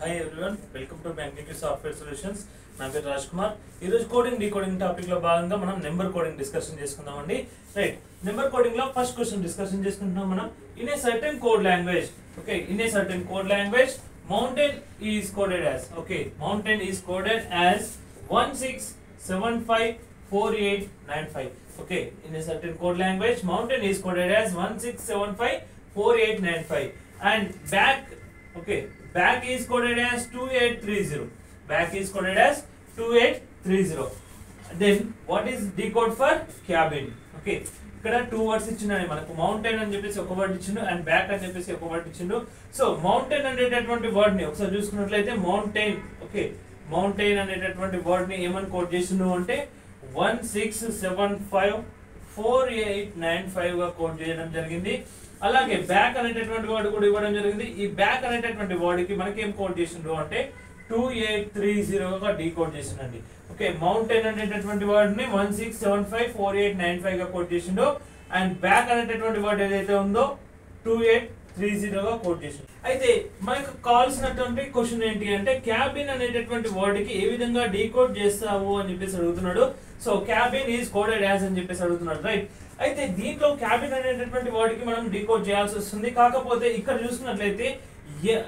Hi everyone welcome to banking software solutions నా పేరు రాజ్ కుమార్ ఈ రోజు కోడింగ్ డీకోడింగ్ టాపిక్లో భాగంగా మనం నెంబర్ కోడింగ్ డిస్కషన్ చేసుకుందామండి. రైట్ నెంబర్ కోడింగ్లో ఫస్ట్ క్వశ్చన్ డిస్కషన్ చేసుకుంటున్నాం మనం. In a certain code language okay in a certain code language mountain is coded as okay mountain is coded as one six seven five four eight nine five okay in a certain code language mountain is coded as one six seven five four eight nine five and back okay back is coded as 2830 back is coded as 2830 then what is decode for cabin? Okay. ఇక్కడ two words ఇచ్చినాయి మనకు. Mountain అని చెప్పేసి ఒక word ఇచ్చిండు and back అని చెప్పేసి ఒక వర్డ్ ఇచ్చిండు. సో మౌంటైన్ అనేటటువంటి వర్డ్ని ఒకసారి చూసుకున్నట్లయితే మౌంటైన్ ఓకే మౌంటైన్ అనేటటువంటి వర్డ్ని ఏమని కోడ్ చేసిండు అంటే one six seven five four eight nine ఫైవ్గా code చేయడం జరిగింది. అలాగే బ్యాక్ అనేటటువంటి వర్డ్ కూడా ఇవ్వడం జరిగింది. ఈ బ్యాక్ అనేటటువంటి వర్డ్కి మనకి ఏం కోడ్ చేసిండ్రు అంటే టూ ఎయిట్ త్రీ జీరోగా డీకోడ్ చేసిండండి. ఓకే మౌంటైన్ అనేటటువంటి వర్డ్ని one six seven five four eight nine ఫైవ్గా code చేసిండు. అండ్ బ్యాక్ అనేటటువంటి వర్డ్ ఏదైతే ఉందో టూ ఎయిట్ త్రీ జీరోగా కోడ్ చేసిండు. అయితే మనకు కావాల్సినటువంటి క్వశ్చన్ ఏంటి అంటే క్యాబిన్ అనేటటువంటి వర్డ్కి ఏ విధంగా డీకోడ్ చేస్తావు అని చెప్పేసి అడుగుతున్నాడు. So cabin is coded as అని చెప్పేసి అడుగుతున్నాడు రైట్ అయితే దీంట్లో క్యాబిన్ అనేటటువంటి వాటికి మనం డీకోడ్ చేయాల్సి వస్తుంది. కాకపోతే ఇక్కడ చూసినట్లయితే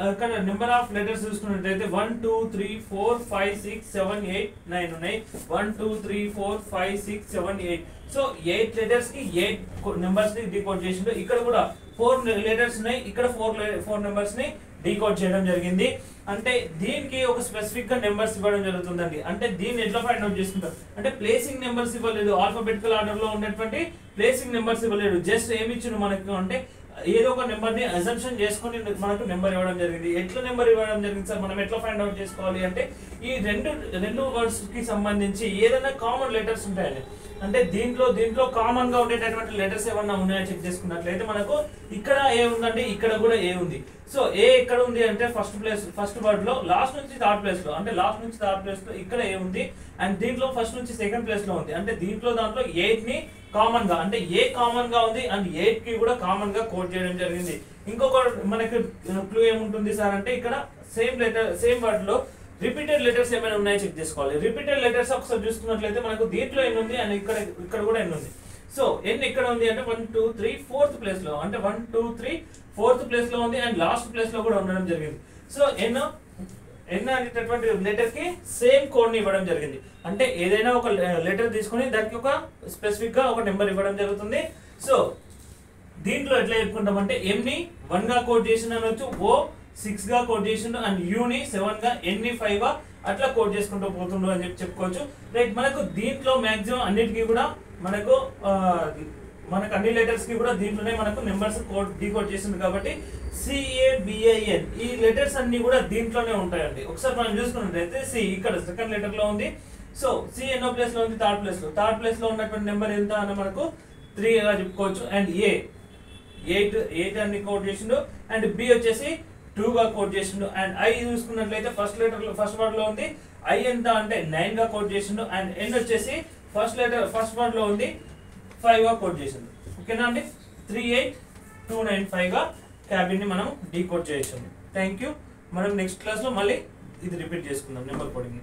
అక్కడ నెంబర్ ఆఫ్ లెటర్స్ చూసుకున్నట్లయితే one two three four five six seven eight nine ఉన్నాయి. One two three four five six seven eight so eight లెటర్స్కి eight నెంబర్స్ని డీకోడ్ చేసిండు. ఇక్కడ కూడా ఫోర్ లెటర్స్ ఉన్నాయి. ఇక్కడ ఫోర్ ఫోర్ నెంబర్స్ని డీకోడ్ చేయడం జరిగింది. అంటే దీనికి ఒక స్పెసిఫిక్గా నెంబర్స్ ఇవ్వడం జరుగుతుందండి. అంటే దీన్ని ఎట్లా ఫైండ్ అవుట్ చేసుకుంటాం అంటే ప్లేసింగ్ నెంబర్స్ ఇవ్వలేదు. ఆల్ఫాబెటికల్ ఆర్డర్లో ఉన్నటువంటి ప్లేసింగ్ నెంబర్స్ ఇవ్వలేదు. జస్ట్ ఏమి ఇచ్చిండు మనకు అంటే ఏదో ఒక నెంబర్ని అజంప్షన్ చేసుకొని మనకు నెంబర్ ఇవ్వడం జరిగింది. ఎట్లా నెంబర్ ఇవ్వడం జరిగింది సార్? మనం ఎట్లా ఫైండ్ అవుట్ చేసుకోవాలి అంటే ఈ రెండు రెండు వర్డ్స్కి సంబంధించి ఏదైనా కామన్ లెటర్స్ ఉంటాయండి. అంటే దీంట్లో దీంట్లో కామన్గా ఉండేటటువంటి లెటర్స్ ఏమన్నా ఉన్నాయో చెక్ చేసుకున్నట్లయితే మనకు ఇక్కడ ఏ ఉందండి ఇక్కడ కూడా ఏ ఉంది. సో ఏ ఎక్కడ ఉంది అంటే ఫస్ట్ ప్లేస్ ఫస్ట్ వర్డ్లో లాస్ట్ నుంచి థర్డ్ ప్లేస్లో అంటే లాస్ట్ నుంచి థర్డ్ ప్లేస్లో ఇక్కడ ఏ ఉంది అండ్ దీంట్లో ఫస్ట్ నుంచి సెకండ్ ప్లేస్లో ఉంది. అంటే దీంట్లో దాంట్లో ఎయిట్ని కామన్గా అంటే ఏ కామన్గా ఉంది అండ్ ఎయిట్కి కూడా కామన్గా కోడ్ చేయడం జరిగింది. ఇంకొక మనకి క్లూ ఏముంటుంది సార్ అంటే ఇక్కడ సేమ్ లెటర్ సేమ్ వర్డ్లో రిపీటెడ్ లెటర్స్ ఏమైనా ఉన్నాయో చెక్ చేసుకోవాలి. రిపీటెడ్ లెటర్స్ ఒకసారి చూసుకున్నట్లయితే మనకు దీంట్లో ఎన్ని ఉంది అండ్ ఇక్కడ ఇక్కడ కూడా ఎన్ని ఉంది. సో ఎన్ని ఎక్కడ ఉంది అంటే వన్ టూ త్రీ ఫోర్త్ ప్లేస్లో అంటే వన్ టూ త్రీ ఫోర్త్ ప్లేస్లో ఉంది అండ్ లాస్ట్ ప్లేస్లో కూడా ఉండడం జరిగింది. సో ఎన్నో? ఎన్ అనేటటువంటి లెటర్కి సేమ్ కోడ్ని ఇవ్వడం జరిగింది. అంటే ఏదైనా ఒక లెటర్ తీసుకొని దానికి ఒక స్పెసిఫిక్గా ఒక నెంబర్ ఇవ్వడం జరుగుతుంది. సో దీంట్లో ఎట్లా చెప్పుకుంటామంటే ఎం ని వన్గా కోడ్ చేసిన అనొచ్చు ఓ సిక్స్గా కోడ్ చేసిండు అండ్ యూ ని సెవెన్గా ఎన్ని ఫైవ్గా అట్లా కోడ్ చేసుకుంటూ పోతుండు అని చెప్పి చెప్పుకోవచ్చు. రైట్ మనకు దీంట్లో మాక్సిమం అన్నిటికీ కూడా మనకు మనకు అన్ని లెటర్స్కి కూడా దీంట్లోనే మనకు నెంబర్స్ కోడ్ డీకోడ్ చేసింది కాబట్టి సిఏబిఐఎన్ ఈ లెటర్స్ అన్ని కూడా దీంట్లోనే ఉంటాయండి. ఒకసారి మనం చూసుకున్నట్లయితే సి ఇక్కడ సెకండ్ లెటర్లో ఉంది. సో సి ఎన్నో ప్లేస్లో ఉంది థర్డ్ ప్లేస్లో. థర్డ్ ప్లేస్లో ఉన్నటువంటి నెంబర్ ఎంత అని మనకు త్రీ గా చెప్పుకోవచ్చు. అండ్ ఏ ఎయిట్ ఎయిట్ అన్ని కోడ్ చేసిండు. అండ్ బి వచ్చేసి టూ గా కోడ్ చేసిండు. అండ్ ఐ చూసుకున్నట్లయితే ఫస్ట్ లెటర్లో ఫస్ట్ వర్డ్లో ఉంది. ఐ ఎంత అంటే నైన్గా కోడ్ చేసిండు. అండ్ ఎన్ వచ్చేసి ఫస్ట్ లెటర్ ఫస్ట్ వర్డ్లో ఉంది. ఫైవ్గా కోడ్ చేసింది. ఓకేనా అండి? త్రీ ఎయిట్ టూ నైన్ ఫైవ్గా క్యాబిన్ని మనం డీకోడ్ చేసాము. థ్యాంక్ యూ మనం నెక్స్ట్ క్లాస్లో మళ్ళీ ఇది రిపీట్ చేసుకుందాం నెంబర్ కోడింగ్